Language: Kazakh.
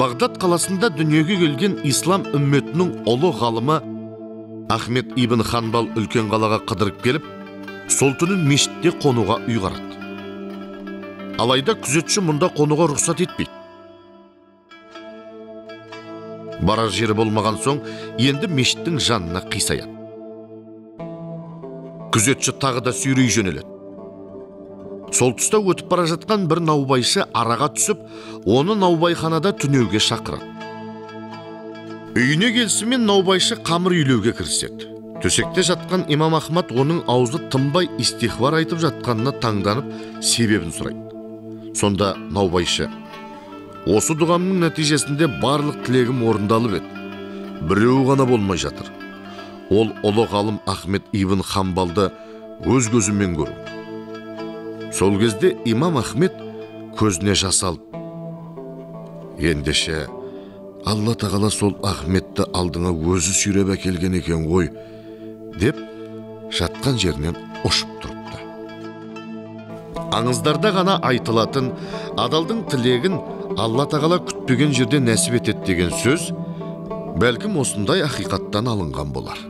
бағдат қаласында дүниеге келген ислам үмметінің ұлы ғалымы ахмет ибн ханбал үлкен қалаға қыдырып келіп сол түні мешітте қонуға ұйғарады алайда күзетші мұнда қонуға рұқсат етпейді. Барар жері болмаған соң енді мешіттің жанына қисаяды. Күзетші тағы да сүйрей жөнеледі. Сол тұста өтіп бара жатқан бір наубайшы араға түсіп оны наубайханада түнеуге шақырады. Үйіне келісімен наубайшы қамыр үйлеуге кіріседі. Төсекте жатқан имам ахмад оның аузы тынбай истихбар айтып жатқанына таңданып себебін сұрайды. Сонда наубайшы осы дұғамның нәтижесінде барлық тілегім орындалып еді. Біреуі ғана болмай жатыр. Ол ұлы ғалым ахмет ибн хамбалды өз көзімен көру. Сол кезде имам ахмет көзіне жас алып ендеше алла тағала сол ахметті алдыңа өзі сүйреп әкелген екен ғой деп жатқан жерінен ұшып тұрыпты. Аңыздарда ғана айтылатын адалдың тілегін алла тағала күтпеген жерде нәсіп етеді деген сөз бәлкім осындай ақиқаттан алынған болар.